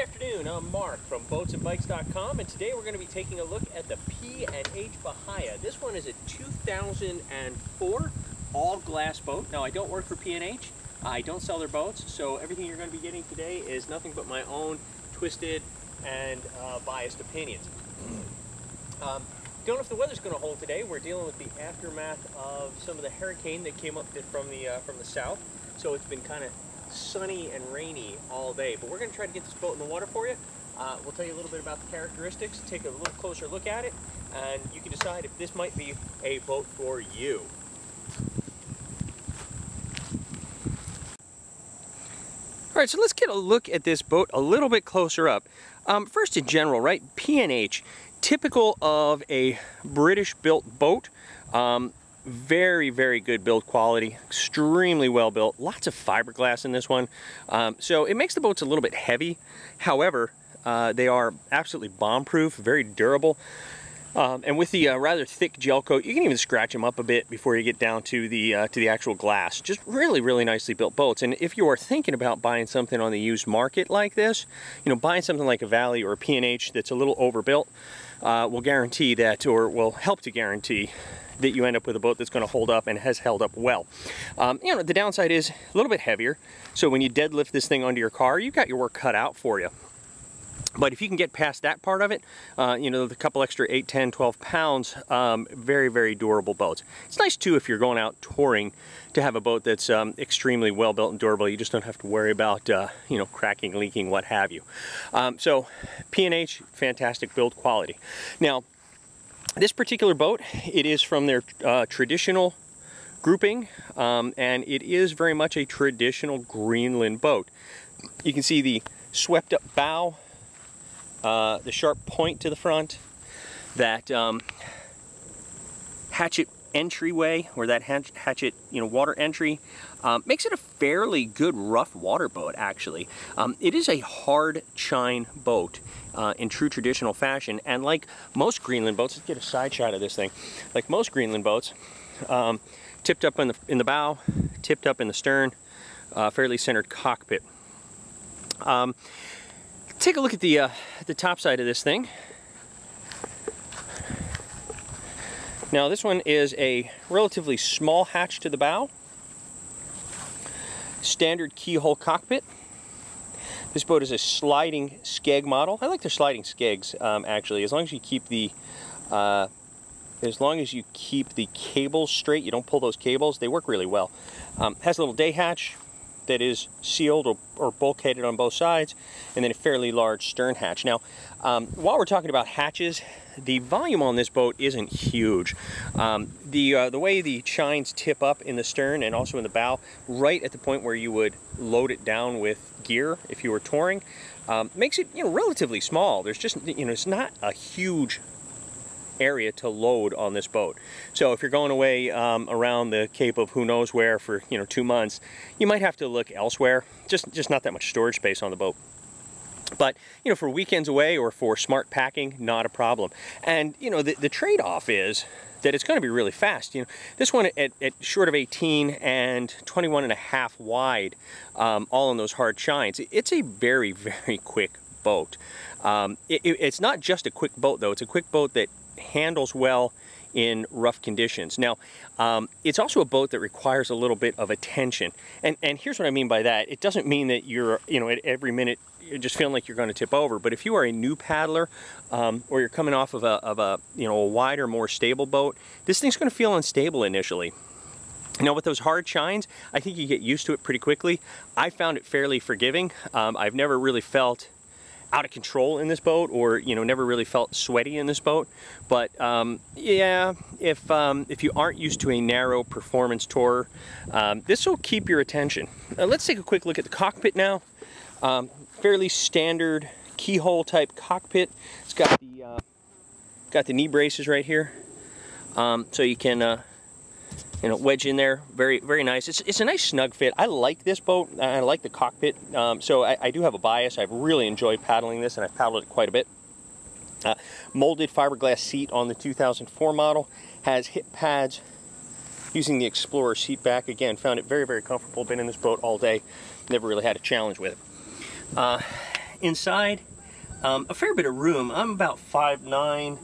afternoon, I'm Mark from boatsandbikes.com and today we're going to be taking a look at the P&H Bahiya. This one is a 2004 all glass boat. Now I don't work for P&H, I don't sell their boats, so everything you're going to be getting today is nothing but my own twisted and uh, biased opinions. Um, don't know if the weather's going to hold today. We're dealing with the aftermath of some of the hurricane that came up from the uh, from the south, so it's been kind of sunny and rainy all day. But we're going to try to get this boat in the water for you. Uh, we'll tell you a little bit about the characteristics, take a little closer look at it, and you can decide if this might be a boat for you. All right, so let's get a look at this boat a little bit closer up. Um, first in general, right, P&H, typical of a British built boat. Um, very very good build quality. Extremely well built. Lots of fiberglass in this one. Um, so it makes the boats a little bit heavy. However uh, they are absolutely bomb proof very durable. Um, and with the uh, rather thick gel coat you can even scratch them up a bit before you get down to the uh, to the actual glass. Just really really nicely built boats. And if you are thinking about buying something on the used market like this you know buying something like a Valley or a P&H that's a little overbuilt uh, will guarantee that or will help to guarantee that you end up with a boat that's going to hold up and has held up well. Um, you know, the downside is a little bit heavier. So when you deadlift this thing onto your car, you've got your work cut out for you. But if you can get past that part of it, uh, you know, the couple extra 8, 10, 12 pounds, um, very, very durable boats. It's nice too if you're going out touring to have a boat that's um, extremely well built and durable. You just don't have to worry about, uh, you know, cracking, leaking, what have you. Um, so P&H, fantastic build quality. Now, this particular boat, it is from their uh, traditional grouping, um, and it is very much a traditional Greenland boat. You can see the swept up bow, uh, the sharp point to the front, that um, hatchet entryway or that hatchet you know water entry um, makes it a fairly good rough water boat actually. Um, it is a hard chine boat uh, in true traditional fashion and like most Greenland boats let's get a side shot of this thing. Like most Greenland boats um, tipped up in the in the bow tipped up in the stern uh, fairly centered cockpit. Um, take a look at the uh, the top side of this thing Now this one is a relatively small hatch to the bow. Standard keyhole cockpit. This boat is a sliding skeg model. I like their sliding skegs um, actually, as long as you keep the uh, as long as you keep the cables straight, you don't pull those cables, they work really well. Um, has a little day hatch that is sealed or, or, bulkheaded on both sides, and then a fairly large stern hatch. Now, um, while we're talking about hatches, the volume on this boat isn't huge. Um, the, uh, the way the chines tip up in the stern and also in the bow, right at the point where you would load it down with gear if you were touring, um, makes it you know relatively small. There's just you know it's not a huge area to load on this boat. So if you're going away um, around the Cape of who knows where for you know two months, you might have to look elsewhere. Just just not that much storage space on the boat. But, you know, for weekends away or for smart packing, not a problem. And, you know, the, the trade-off is that it's going to be really fast. You know, this one at, at, short of 18 and 21 and a half wide, um, all in those hard chines, it's a very, very quick boat. Um, it, it, it's not just a quick boat, though. It's a quick boat that handles well in rough conditions. Now, um, it's also a boat that requires a little bit of attention. And, and here's what I mean by that. It doesn't mean that you're, you know, at every minute you're just feeling like you're going to tip over. But if you are a new paddler um, or you're coming off of a, of a, you know, a wider, more stable boat, this thing's going to feel unstable initially. Now with those hard chines, I think you get used to it pretty quickly. I found it fairly forgiving. Um, I've never really felt out of control in this boat or you know never really felt sweaty in this boat. But um, yeah if um, if you aren't used to a narrow performance tour um, this will keep your attention. Now, let's take a quick look at the cockpit now. Um, fairly standard keyhole type cockpit. It's got the uh, got the knee braces right here. Um, so you can uh, you know, wedge in there. Very, very nice. It's, it's a nice snug fit. I like this boat. I like the cockpit. Um, so I, I, do have a bias. I've really enjoyed paddling this and I've paddled it quite a bit. Uh, molded fiberglass seat on the 2004 model. Has hip pads using the Explorer seat back. Again, found it very, very comfortable. Been in this boat all day. Never really had a challenge with it. Uh, inside, um, a fair bit of room. I'm about five nine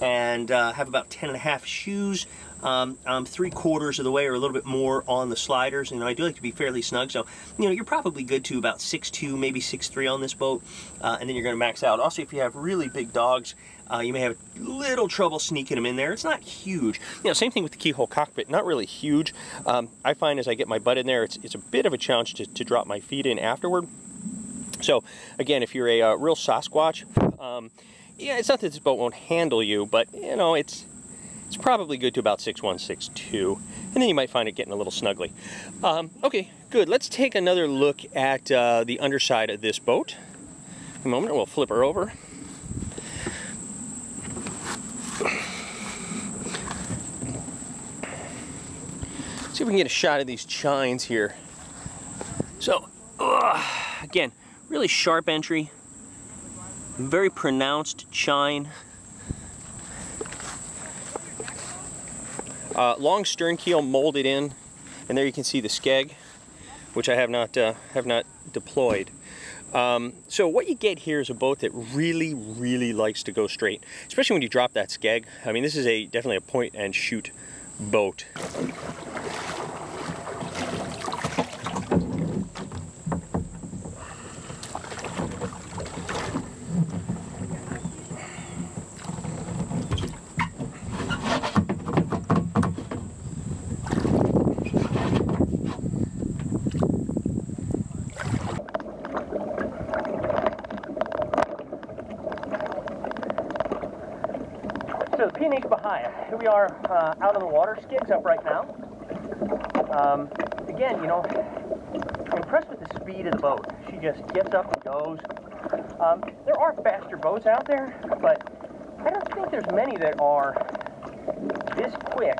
and uh, have about 10 and a half shoes. Um, I'm three quarters of the way or a little bit more on the sliders. You know, I do like to be fairly snug, so, you know, you're probably good to about 6'2", maybe 6'3", on this boat, uh, and then you're going to max out. Also, if you have really big dogs, uh, you may have a little trouble sneaking them in there. It's not huge. You know, same thing with the keyhole cockpit, not really huge. Um, I find as I get my butt in there, it's, it's a bit of a challenge to, to drop my feet in afterward. So, again, if you're a uh, real Sasquatch, um, yeah, it's not that this boat won't handle you, but, you know, it's it's probably good to about 6162, and then you might find it getting a little snuggly. Um, okay, good. Let's take another look at uh, the underside of this boat. A moment, we'll flip her over. See if we can get a shot of these chines here. So, uh, again, really sharp entry, very pronounced chine. Uh, long stern keel molded in, and there you can see the skeg, which I have not uh, have not deployed. Um, so what you get here is a boat that really, really likes to go straight, especially when you drop that skeg. I mean, this is a definitely a point and shoot boat. So the P&H Bahiya, here we are uh, out on the water, skids up right now. Um, again, you know, I'm impressed with the speed of the boat. She just gets up and goes. Um, there are faster boats out there, but I don't think there's many that are this quick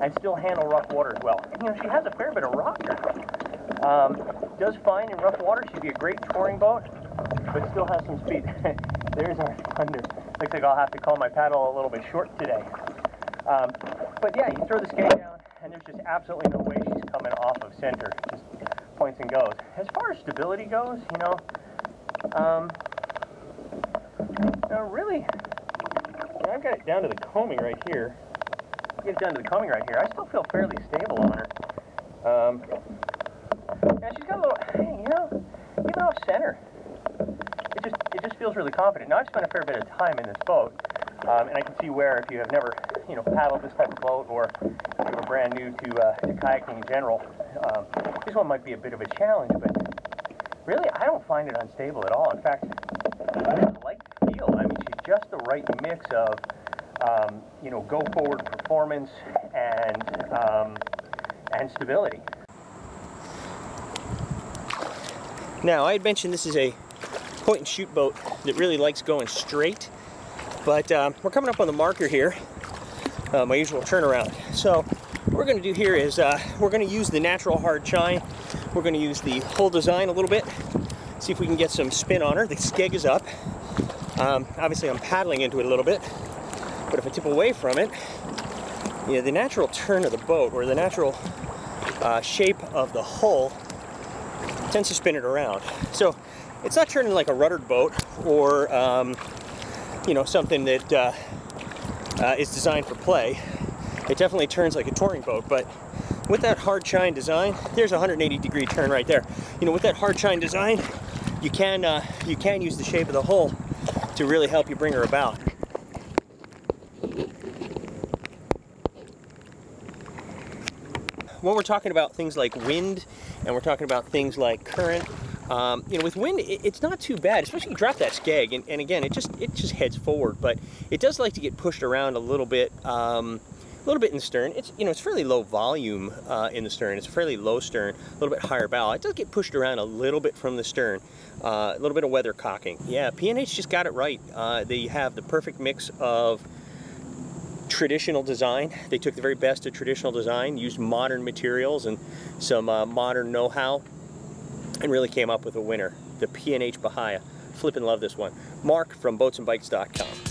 and still handle rough water as well. You know, she has a fair bit of rocker. Um, does fine in rough water. She'd be a great touring boat, but still has some speed. There's our thunder. Looks like I'll have to call my paddle a little bit short today. Um, but yeah, you throw the skeg down, and there's just absolutely no way she's coming off of center. Just points and goes. As far as stability goes, you know, um, know really, I've got it down to the coaming right here. Get it down to the coaming right here. I still feel fairly stable on her. Um, she's got a little, you know, even off center, it just it just feels really confident. Now I've spent a fair bit of time in this boat, um, and I can see where if you have never you know paddled this type of boat or you are brand new to, uh, to kayaking in general, um, this one might be a bit of a challenge. But really, I don't find it unstable at all. In fact, I like the feel. I mean, she's just the right mix of um, you know go forward performance and um, and stability. Now, I had mentioned this is a point and shoot boat that really likes going straight, but um, we're coming up on the marker here, uh, my usual turnaround. So what we're gonna do here is uh, we're gonna use the natural hard chine. We're gonna use the hull design a little bit, see if we can get some spin on her. The skeg is up. Um, obviously I'm paddling into it a little bit, but if I tip away from it, you know, the natural turn of the boat or the natural uh, shape of the hull tends to spin it around. So it's not turning like a ruddered boat or um, you know something that uh, uh, is designed for play. It definitely turns like a touring boat, but with that hard chine design, there's a 180 degree turn right there. You know, with that hard chine design, you can uh, you can use the shape of the hull to really help you bring her about. When we're talking about things like wind and we're talking about things like current, um, you know, with wind, it, it's not too bad, especially you drop that skeg, and, and, again, it just it just heads forward, but it does like to get pushed around a little bit, um, a little bit in the stern. It's you know it's fairly low volume uh, in the stern. It's a fairly low stern, a little bit higher bow. It does get pushed around a little bit from the stern, uh, a little bit of weather cocking. Yeah, P&H just got it right. Uh, they have the perfect mix of traditional design. They took the very best of traditional design, used modern materials and some uh, modern know-how and really came up with a winner, the P&H Bahiya. Flippin' love this one. Mark from boatsandbikes.com.